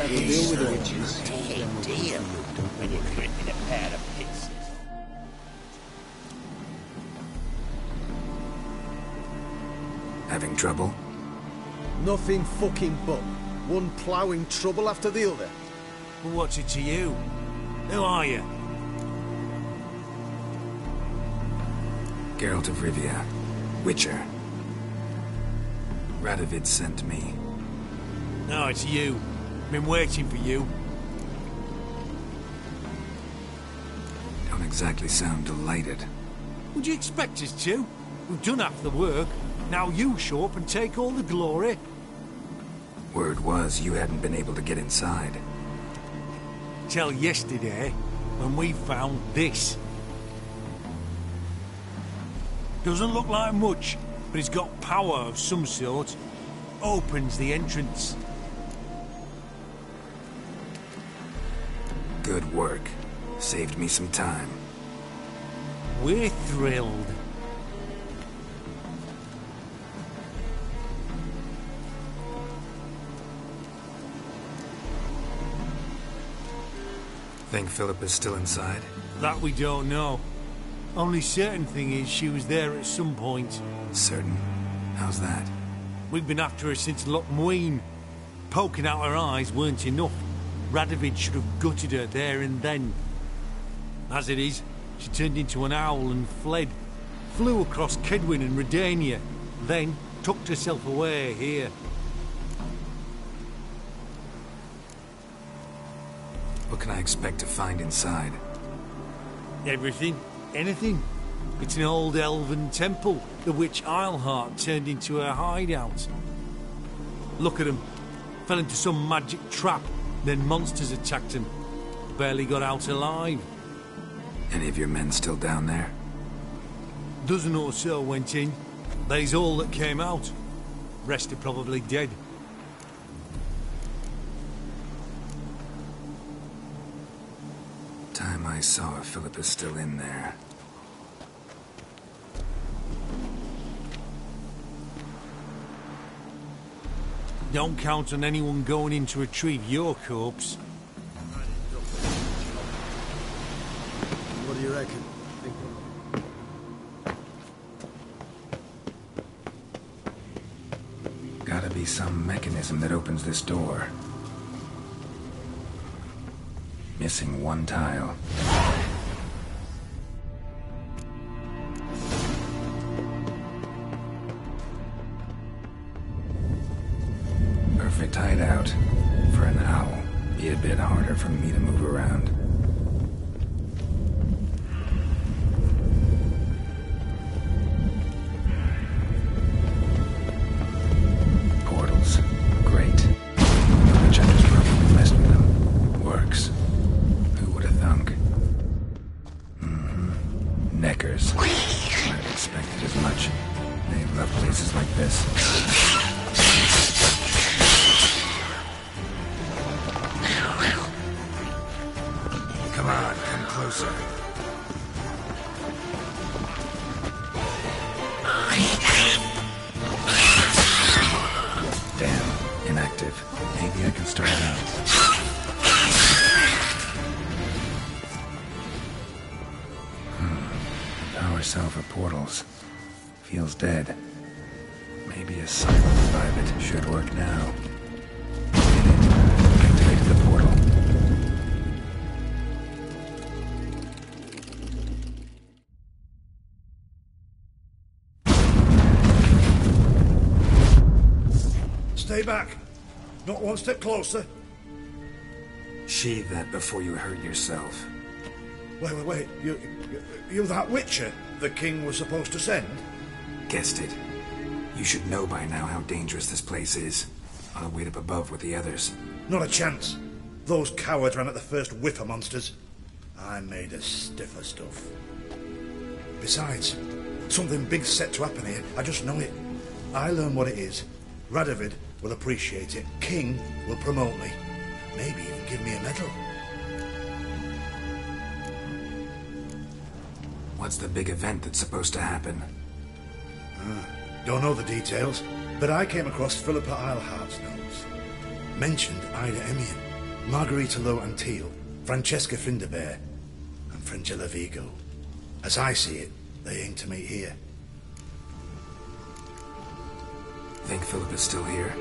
Devil deal with the witches. Dear, when you're in a pair of pixies. Having trouble? Nothing fucking but. One ploughing trouble after the other. Well, what's it to you? Who are you? Geralt of Rivia. Witcher. Radovid sent me. No, it's you. Been waiting for you. Don't exactly sound delighted. Would you expect us to? We've done half the work. Now you show up and take all the glory. Word was you hadn't been able to get inside. Till yesterday, when we found this. Doesn't look like much, but it's got power of some sort. Opens the entrance. Good work. Saved me some time. We're thrilled. Think Philippa's still inside? That we don't know. Only certain thing is she was there at some point. Certain. How's that? We've been after her since Loc Muinne. Poking out her eyes weren't enough. Radovid should have gutted her there and then. As it is, she turned into an owl and fled. Flew across Kaedwen and Redania, then tucked herself away here. What can I expect to find inside? Everything, anything. It's an old elven temple, the witch Eilhart turned into her hideout. Look at him. Fell into some magic trap, then monsters attacked him. Barely got out alive. Any of your men still down there? Dozen or so went in. They's all that came out. Rest are probably dead. Time I saw if Philippa's still in there. Don't count on anyone going in to retrieve your corpse. What do you reckon? Gotta be some mechanism that opens this door. Missing one tile. Damn. Inactive. Maybe I can start it out. Hmm. Power cell for portals. Feels dead. Maybe a silent it should work now. Stay back. Not one step closer. Sheathe that before you hurt yourself. Wait, wait, wait. You, you, you that Witcher the king was supposed to send? Guessed it. You should know by now how dangerous this place is. I'll wait up above with the others. Not a chance. Those cowards ran at the first whiff of monsters. I made a stiffer stuff. Besides, something big's set to happen here. I just know it. I learn what it is. Radovid will appreciate it. King will promote me. Maybe even give me a medal. What's the big event that's supposed to happen? Ah, don't know the details, but I came across Philippa Eilhart's notes. Mentioned Ida Emean, Margarita Laux-Antille, Francesca Findabair, and Fringilla Vigo. As I see it, they aim to meet here. Think Philippa's still here?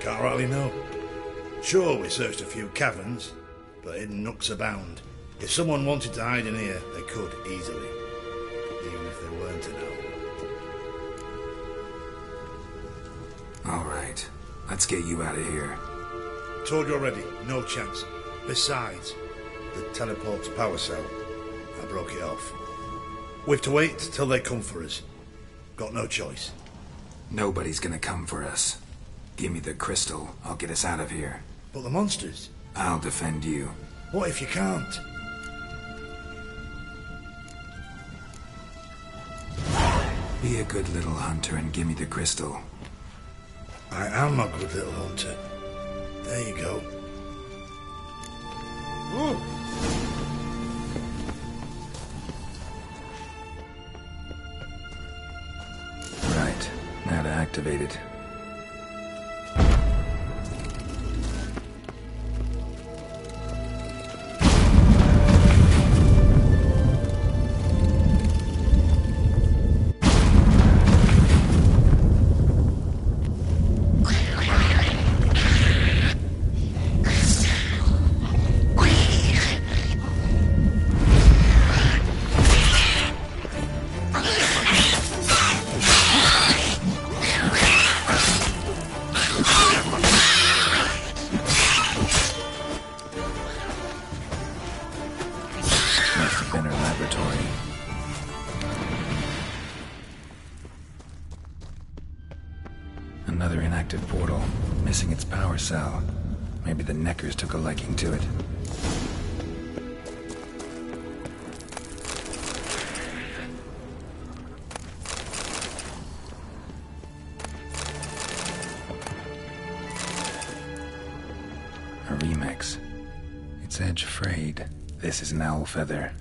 Can't rightly know. Sure, we searched a few caverns, but hidden nooks abound. If someone wanted to hide in here, they could easily. Even if they weren't to know. All right. Let's get you out of here. Told you already, no chance. Besides, the teleport's power cell. I broke it off. We've to wait till they come for us. Got no choice. Nobody's gonna come for us. Give me the crystal. I'll get us out of here. But the monsters? I'll defend you. What if you can't? Be a good little hunter and give me the crystal. I am a good little hunter. There you go. Right. Now owl feather.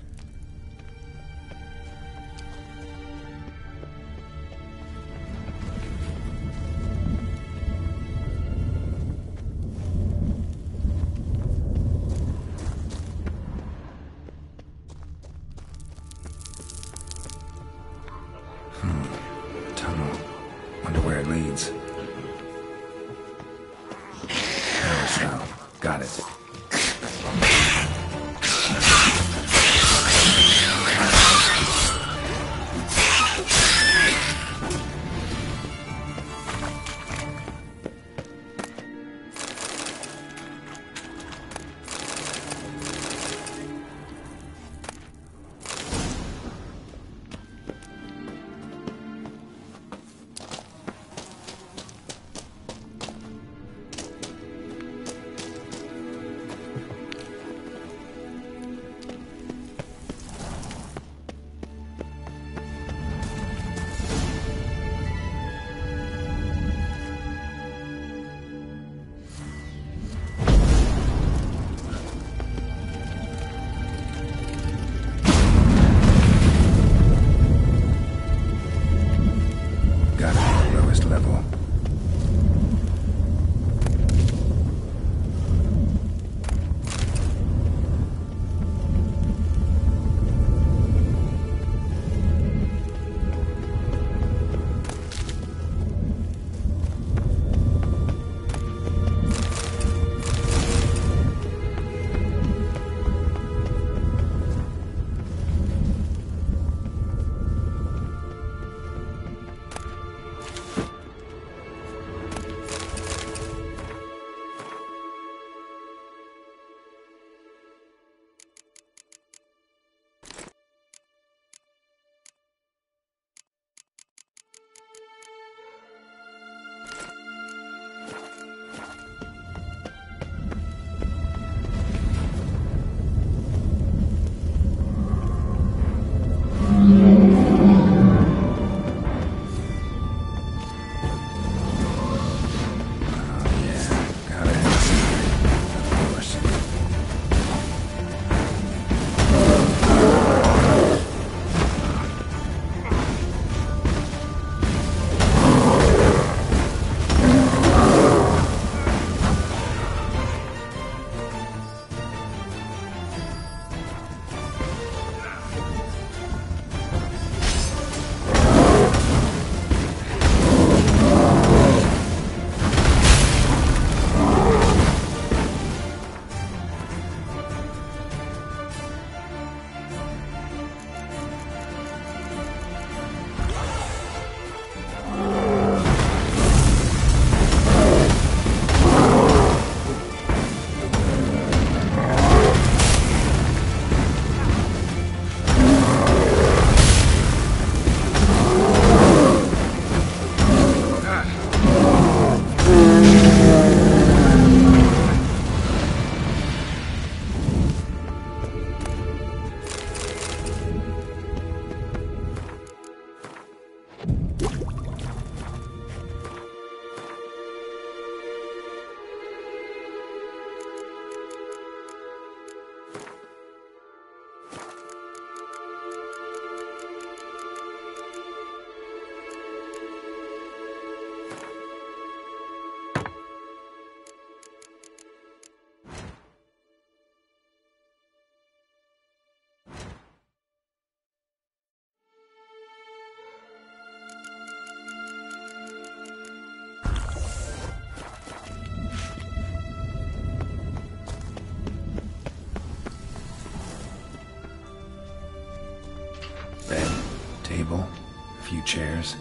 Chairs.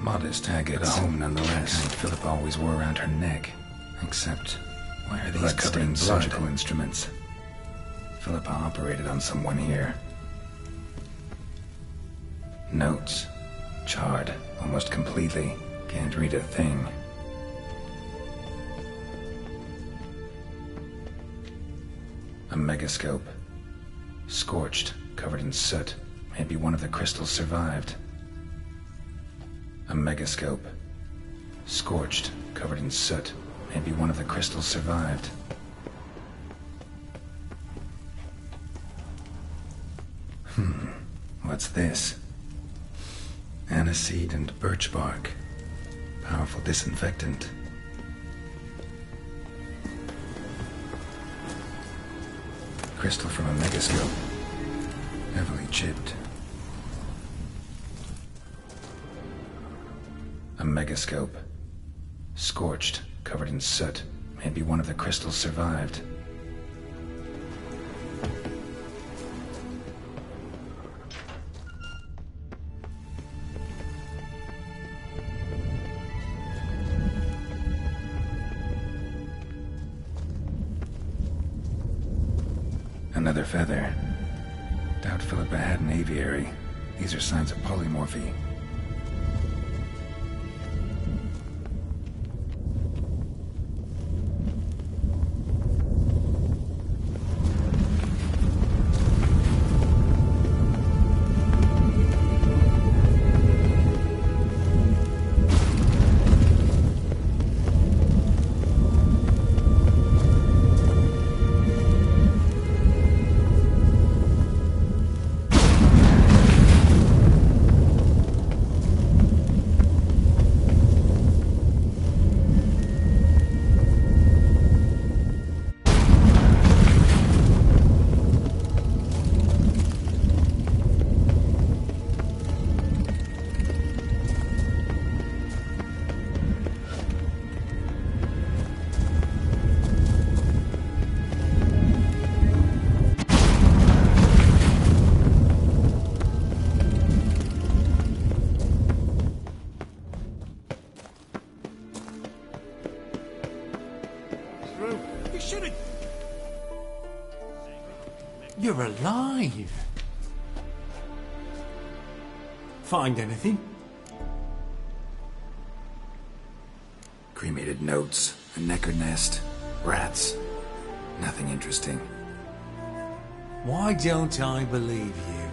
Modest, haggard home nonetheless. Kind Philippa always wore around her neck. Except, why are these covered in surgical instruments? Philippa operated on someone here. Notes. Charred, almost completely. Can't read a thing. A megascope. Scorched, covered in soot. Maybe one of the crystals survived. A megascope. Scorched, covered in soot. Maybe one of the crystals survived. Hmm. What's this? Aniseed and birch bark. Powerful disinfectant. Crystal from a megascope. Heavily chipped. Megascope. Scorched, covered in soot. Maybe one of the crystals survived. Another feather. Doubt Philippa had an aviary. These are signs of polymorphy. Alive. Find anything? Cremated notes, a nekker nest, rats. Nothing interesting. Why don't I believe you?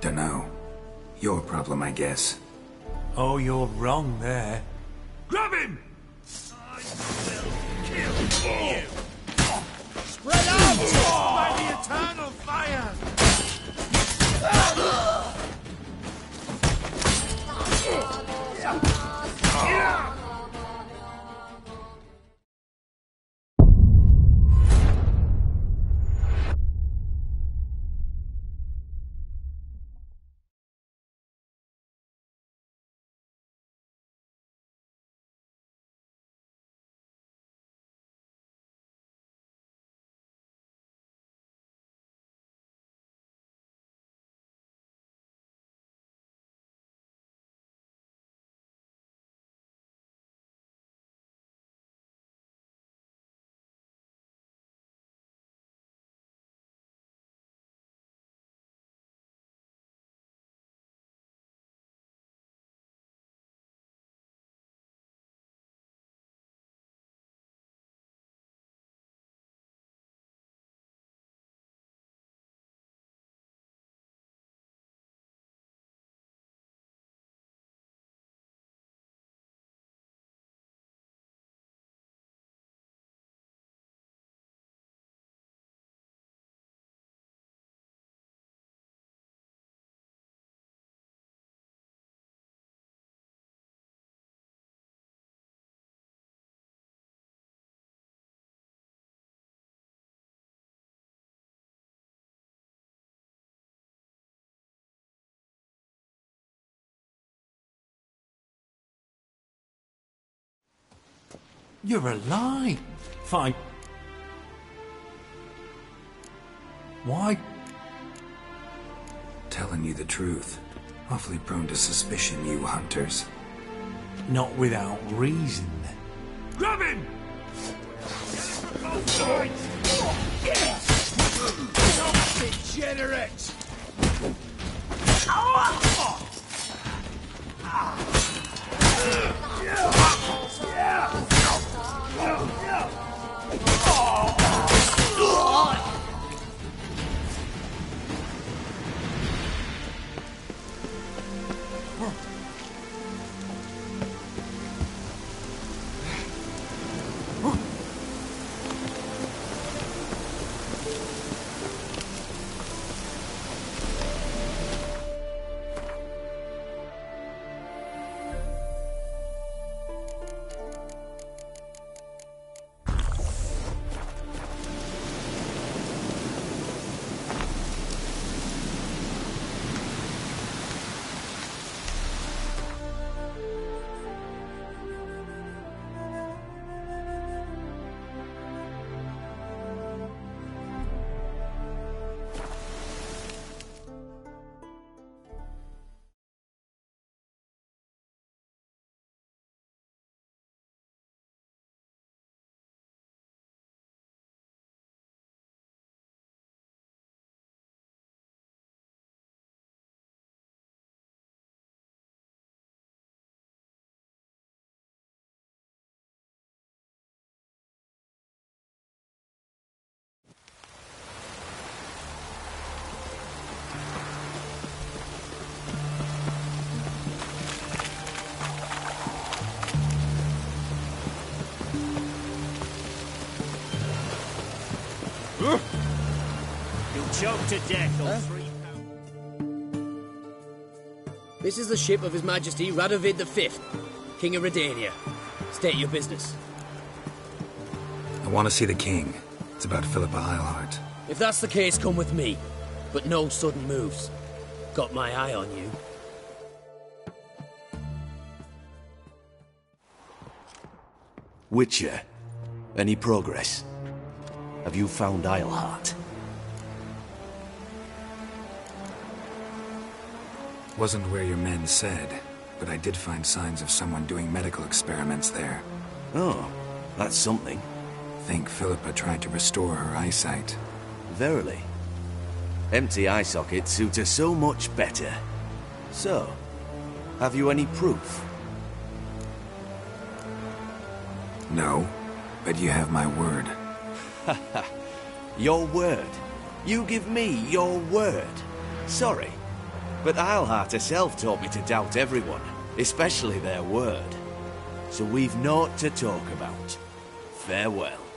Dunno. Your problem, I guess. Oh, you're wrong there. By You're a lie. Fine. Why? Telling you the truth. Awfully prone to suspicion, you hunters. Not without reason. Grab him! Degenerate! You'll choke to death on three This is the ship of His Majesty Radovid V, King of Redania. State your business. I want to see the king. It's about Philippa Eilhart. If that's the case, come with me. But no sudden moves. Got my eye on you. Witcher, any progress? Have you found Eilhart? Wasn't where your men said, but I did find signs of someone doing medical experiments there. Oh, that's something. Think Philippa tried to restore her eyesight. Verily. Empty eye sockets suit her so much better. So, have you any proof? No, but you have my word. Your word. You give me your word. Sorry, but Eilhart herself taught me to doubt everyone, especially their word. So we've naught to talk about. Farewell.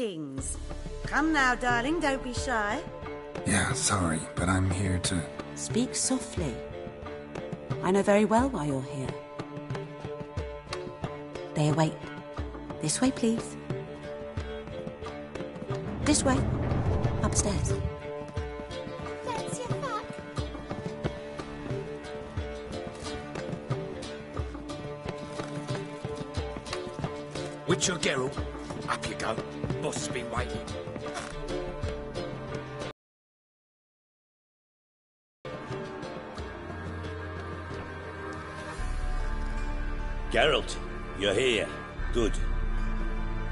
Greetings. Come now, darling, don't be shy. Yeah, sorry, but I'm here to. Speak softly. I know very well why you're here. They await. This way, please. This way. Upstairs. Fancy a fuck? Witcher Geralt, up you go. Boss has been waiting. Geralt, you're here. Good.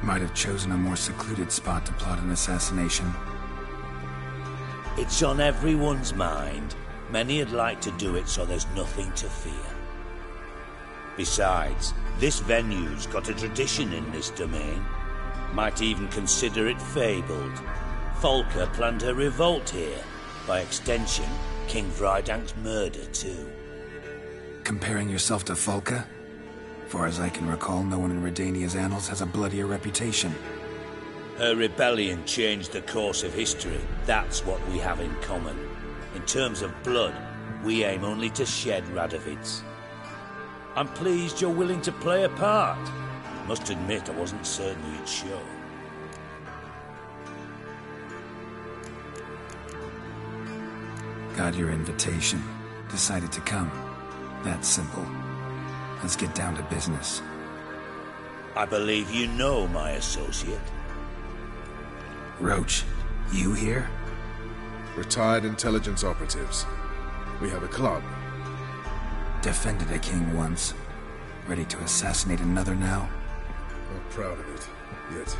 Might have chosen a more secluded spot to plot an assassination. It's on everyone's mind. Many would like to do it so there's nothing to fear. Besides, this venue's got a tradition in this domain. Might even consider it fabled. Falka planned her revolt here. By extension, King Vridank's murder too. Comparing yourself to Falka? Far as I can recall, no one in Redania's annals has a bloodier reputation. Her rebellion changed the course of history. That's what we have in common. In terms of blood, we aim only to shed Radovid's. I'm pleased you're willing to play a part. Must admit, I wasn't certain you'd show. Got your invitation. Decided to come. That simple. Let's get down to business. I believe you know my associate. Roche, you here? Retired intelligence operatives. We have a club. Defended a king once. Ready to assassinate another now? Proud of it, yet.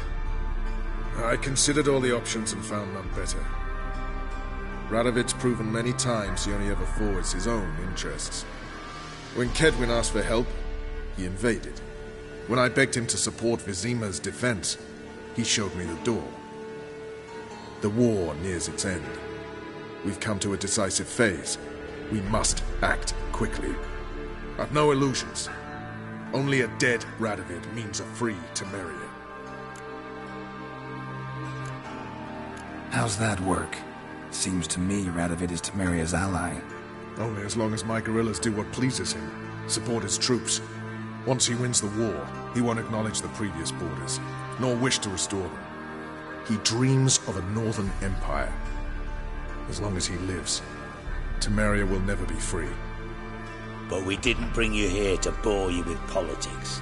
I considered all the options and found none better. Radovid's proven many times he only ever forwards his own interests. When Kaedwen asked for help, he invaded. When I begged him to support Vizima's defense, he showed me the door. The war nears its end. We've come to a decisive phase. We must act quickly. I've no illusions. Only a dead Radovid means a free Temeria. How's that work? Seems to me Radovid is Temeria's ally. Only as long as my guerrillas do what pleases him, support his troops. Once he wins the war, he won't acknowledge the previous borders, nor wish to restore them. He dreams of a northern empire. As long as he lives, Temeria will never be free. But we didn't bring you here to bore you with politics.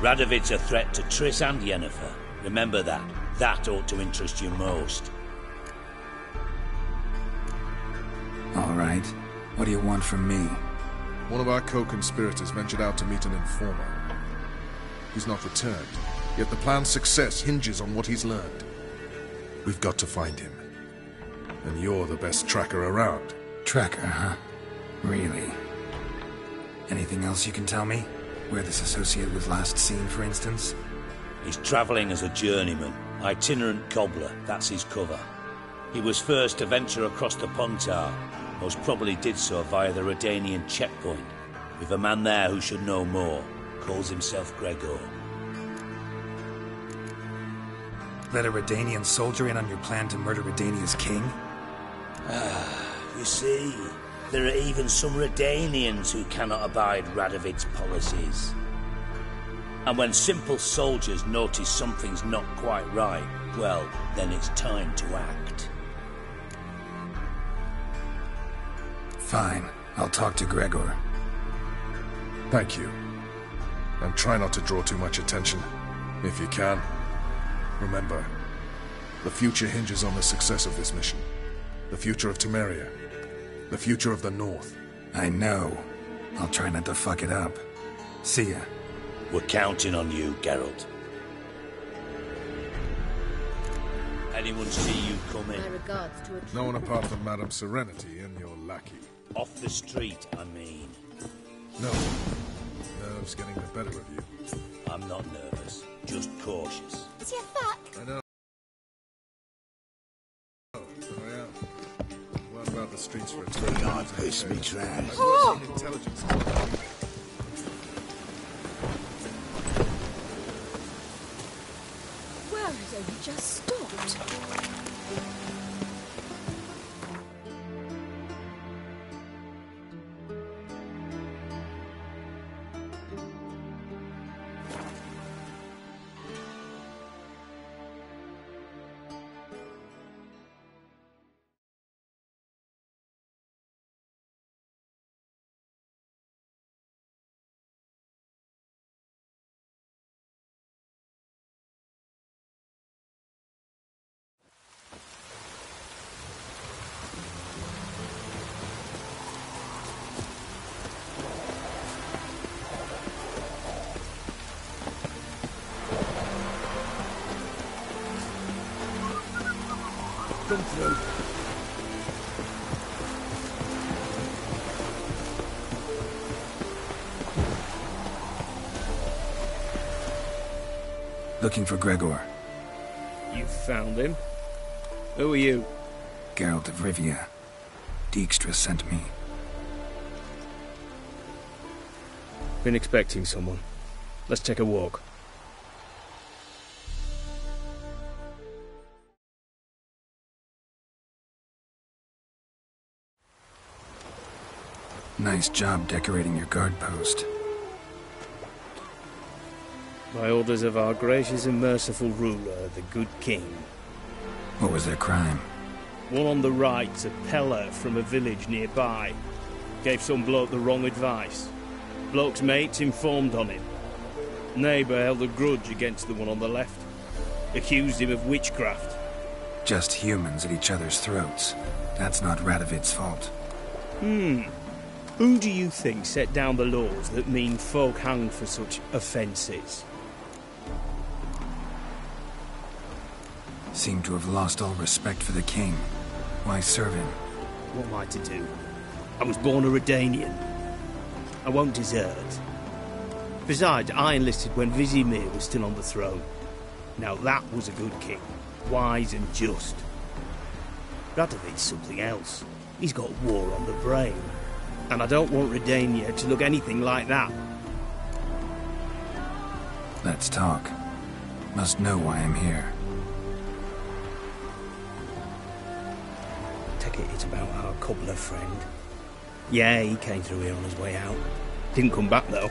Radovid's a threat to Triss and Yennefer. Remember that. That ought to interest you most. All right. What do you want from me? One of our co-conspirators ventured out to meet an informer. He's not returned, yet the plan's success hinges on what he's learned. We've got to find him. And you're the best tracker around. Tracker, huh? Really? Anything else you can tell me? Where this associate was last seen, for instance? He's travelling as a journeyman, itinerant cobbler, that's his cover. He was first to venture across the Pontar, most probably did so via the Redanian checkpoint, with a man there who should know more, calls himself Gregor. Let a Redanian soldier in on your plan to murder Redania's king? Ah, you see, there are even some Redanians who cannot abide Radovid's policies. And when simple soldiers notice something's not quite right, well, then it's time to act. Fine. I'll talk to Gregor. Thank you. And try not to draw too much attention, if you can. Remember, the future hinges on the success of this mission. The future of Temeria. The future of the North. I know. I'll try not to fuck it up. See ya. We're counting on you, Geralt. Anyone see you coming? My regards to a No one apart from Madame Serenity and your lackey. Off the street, I mean. No. Nerves getting the better of you. I'm not nervous, just cautious. Is he a fuck? I know. The streets for a tour? God, piss me trash. Oh! Intelligence. Where has only just stopped? Looking for Gregor. You found him? Who are you? Geralt of Rivia. Dijkstra sent me. Been expecting someone. Let's take a walk. Nice job decorating your guard post. By orders of our gracious and merciful ruler, the good king. What was their crime? One on the right, a peller from a village nearby. Gave some bloke the wrong advice. Bloke's mates informed on him. Neighbour held a grudge against the one on the left. Accused him of witchcraft. Just humans at each other's throats. That's not Radovid's fault. Hmm. Who do you think set down the laws that mean folk hanged for such offences? Seem to have lost all respect for the king. Why serve him? What am I to do? I was born a Redanian. I won't desert. Besides, I enlisted when Vizimir was still on the throne. Now that was a good king, wise and just. Radovid's something else. He's got war on the brain. And I don't want Redania to look anything like that. Let's talk. Must know why I'm here. Take it it's about our cobbler friend. Yeah, he came through here on his way out. Didn't come back though.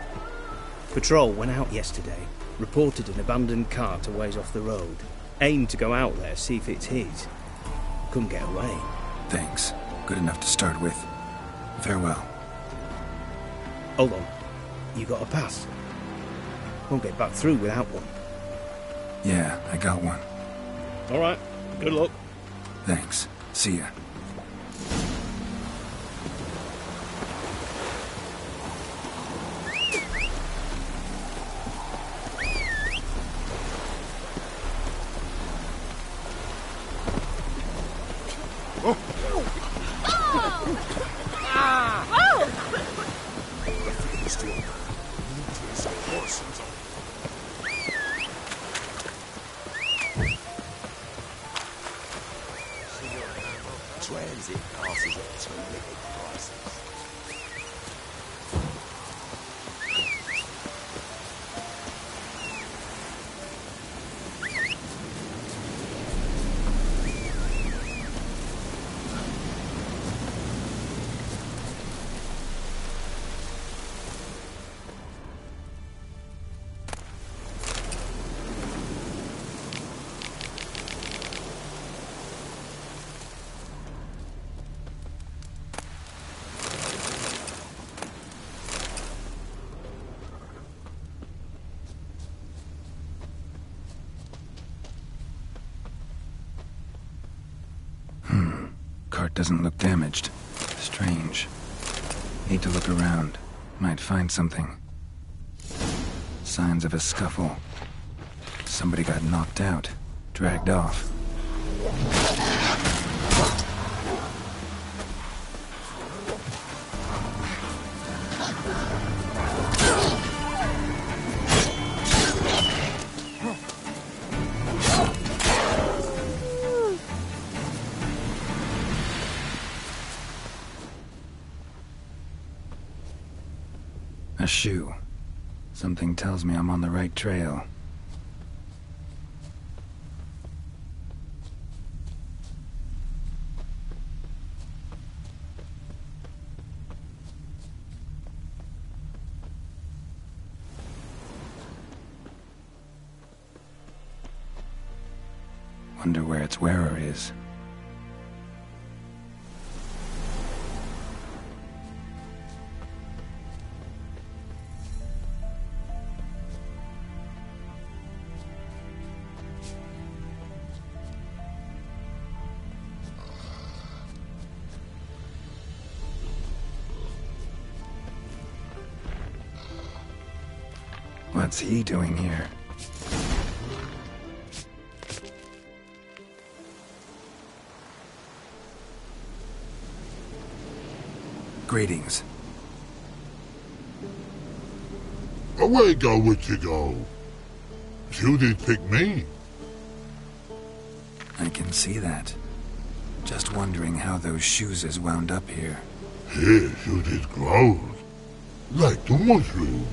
Patrol went out yesterday, reported an abandoned cart a ways off the road. Aimed to go out there, see if it's his. Couldn't get away. Thanks. Good enough to start with. Farewell. Hold on. You got a pass? Won't get back through without one. Yeah, I got one. All right. Good luck. Thanks. See ya. Doesn't look damaged. Strange. Need to look around. Might find something. Signs of a scuffle. Somebody got knocked out. Dragged off. A shoe. Something tells me I'm on the right trail. What's he doing here? Greetings. Away go with you go. You did pick me. I can see that. Just wondering how those shoes is wound up here. Here, shoes is grow. Like the mushroom.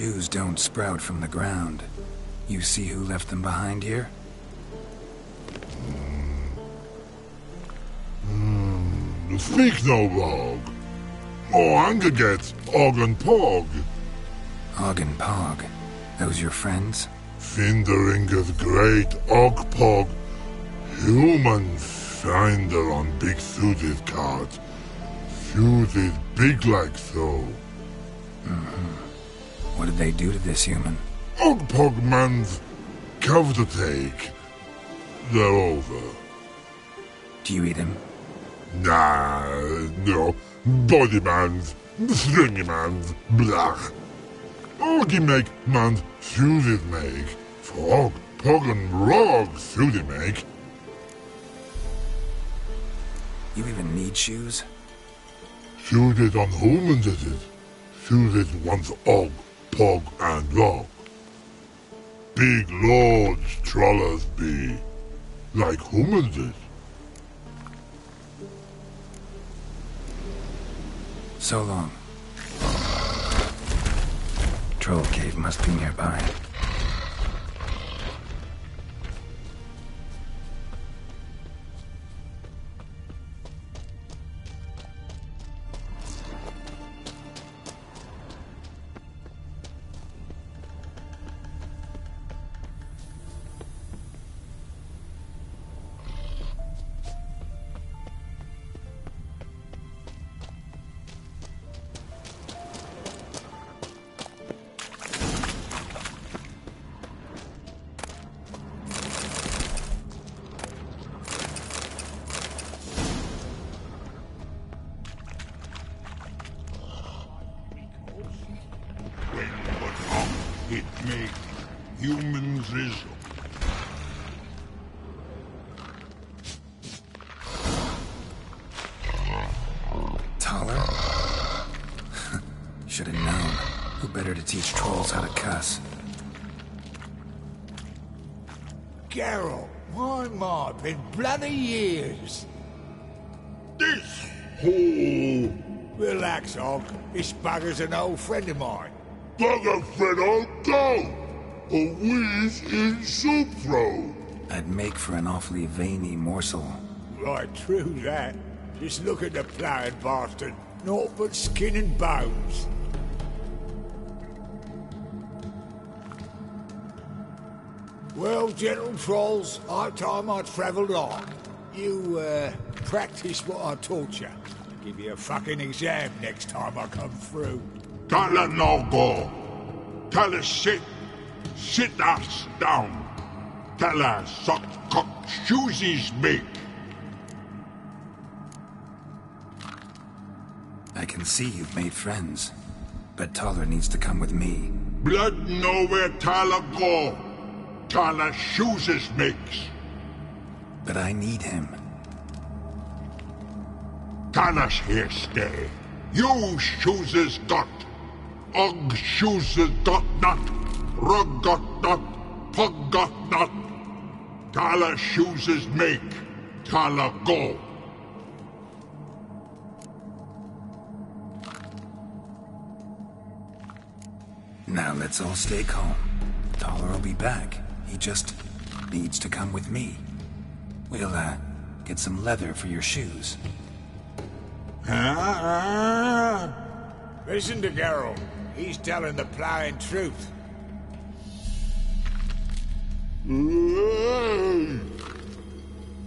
Shoes don't sprout from the ground. You see who left them behind here? Hmm, speak no log. More anger gets Og and Pog. Og and Pog. Those your friends? Finderinger's great Og Pog. Human finder on big suited cart. Suited big like so. Mm-hmm. What did they do to this human? Og Pog man's cover to take. They're over. Do you eat him? Nah, no. Body man's, stringy man's, blach. Orgy make man's suited make. Frog, pog and rog suited make. You even need shoes? Suited on humans is it. Suited once og, pog and log. Big lords trollers be. Like humans is. So long. Troll cave must be nearby. Bloody years. This hole. Relax, Og. This bugger's an old friend of mine. Bugger friend I'll go. A wheeze in soup throw. I'd make for an awfully veiny morsel. Right, true that. Just look at the ploughing bastard. Naught but skin and bones. Well, gentle trolls, high time I travelled on. You, uh, practice what I taught you. Give you a fucking exam next time I come through. Can't let no go. Tell her sit. Sit us down. Tell us suck cock shoesies make. I can see you've made friends. But Thaler needs to come with me. Blood nowhere Thaler go. Thaler shoeses makes. But I need him. Thaler's here stay. You shoeses got. Og shoeses got not. Rug got not. Pug got not. Thaler shoeses make. Tyler go. Now let's all stay calm. Thaler will be back. He just needs to come with me. We'll, uh, get some leather for your shoes. Listen to Geralt. He's telling the ploughing truth.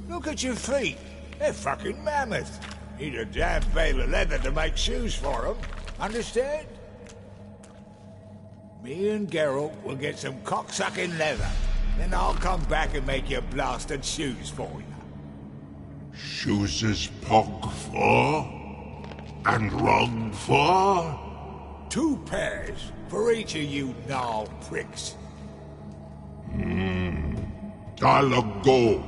Look at your feet. They're fucking mammoth. Need a damn bale of leather to make shoes for them. Understand? Me and Geralt will get some cocksucking leather. Then I'll come back and make your blasted shoes for you. Shoeses pug for? And rug for? Two pairs for each of you gnarl pricks. Hmm. I'll go.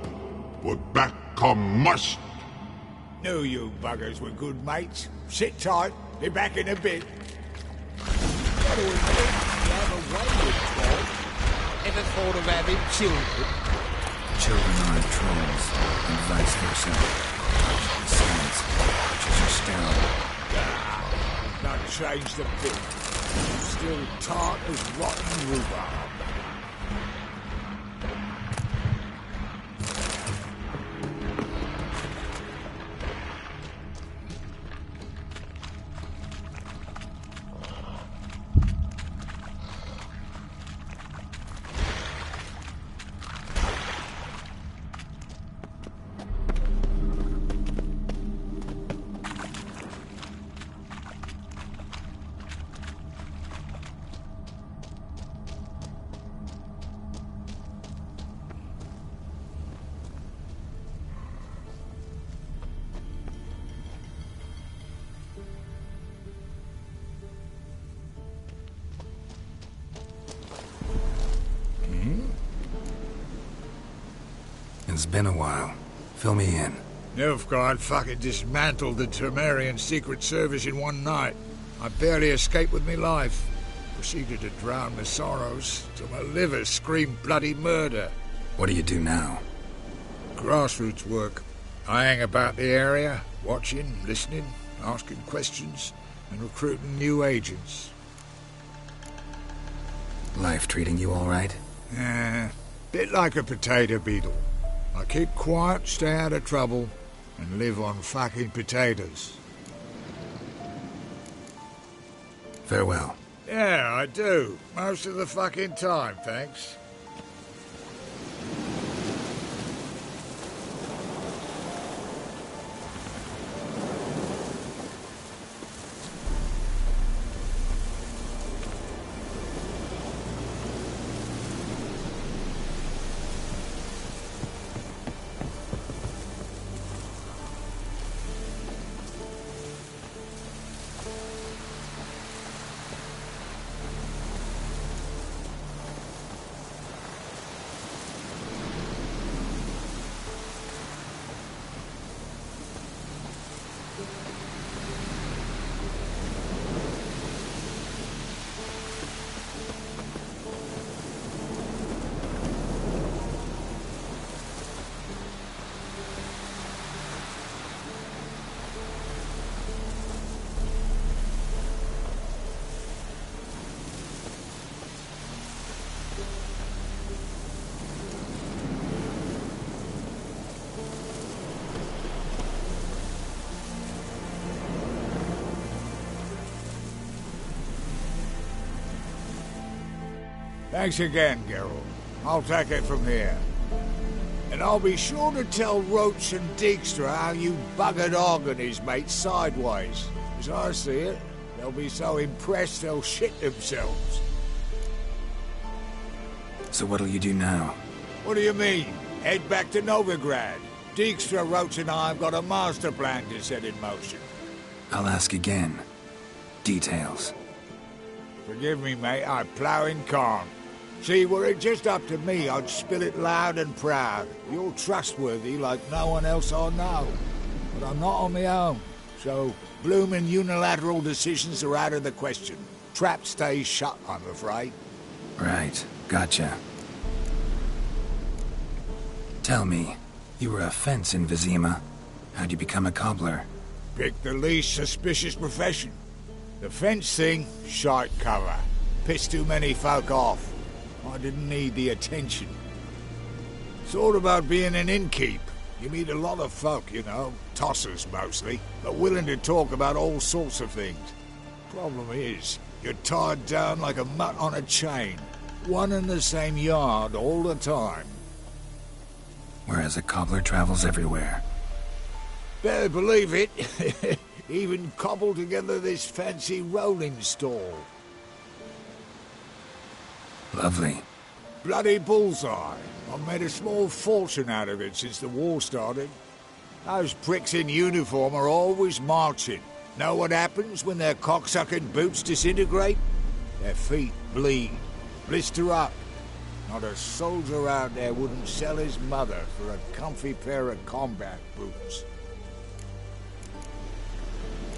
We're back come must. Knew you buggers were good mates. Sit tight. Be back in a bit. Ever thought of having children? Children aren't trolls, and vice versa. Besides, witchers are sterile. Ah, not changed a bit. Still tart as rotten rhubarb. It's been a while. Fill me in. Nilfgaard fucking dismantled the Temerian Secret Service in one night. I barely escaped with me life. Proceeded to drown my sorrows till my liver screamed bloody murder. What do you do now? Grassroots work. I hang about the area, watching, listening, asking questions, and recruiting new agents. Life treating you all right? Eh, bit like a potato beetle. I keep quiet, stay out of trouble, and live on fucking potatoes. Farewell. Yeah, I do. Most of the fucking time, thanks. Thanks again, Geralt. I'll take it from here. And I'll be sure to tell Roche and Dijkstra how you buggered Og and his mates sideways. As I see it, they'll be so impressed they'll shit themselves. So what'll you do now? What do you mean? Head back to Novigrad. Dijkstra, Roche and I have got a master plan to set in motion. I'll ask again. Details. Forgive me, mate, I plough in calm. See, were it just up to me, I'd spill it loud and proud. You're trustworthy like no one else I know. But I'm not on my own. So, bloomin' unilateral decisions are out of the question. Trap stays shut, I'm afraid. Right. Gotcha. Tell me, you were a fence in Vizima. How'd you become a cobbler? Pick the least suspicious profession. The fence thing, shite cover. Piss too many folk off. I didn't need the attention. Thought about being an innkeep. You meet a lot of folk, you know, tossers mostly, but willing to talk about all sorts of things. Problem is, you're tied down like a mutt on a chain. One and the same yard all the time. Whereas a cobbler travels everywhere. Better believe it. Even cobbled together this fancy rolling stall. Lovely. Bloody bullseye. I've made a small fortune out of it since the war started. Those pricks in uniform are always marching. Know what happens when their cocksucking boots disintegrate? Their feet bleed, blister up. Not a soldier out there wouldn't sell his mother for a comfy pair of combat boots.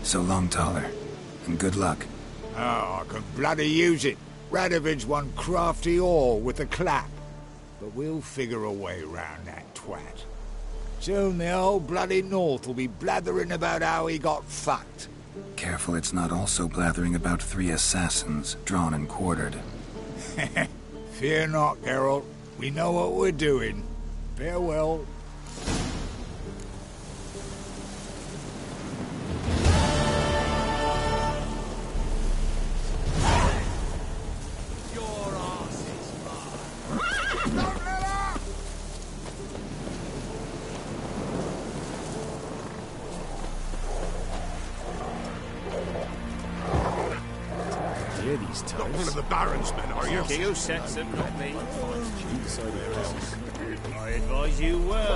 So long, Thaler, And good luck. Oh, I could bloody use it. Radovid's one crafty all with a clap. But we'll figure a way round that twat. Soon the whole bloody North will be blathering about how he got fucked. Careful it's not also blathering about three assassins, drawn and quartered. Fear not, Geralt. We know what we're doing. Farewell. You? Sets them, not me. I advise you well.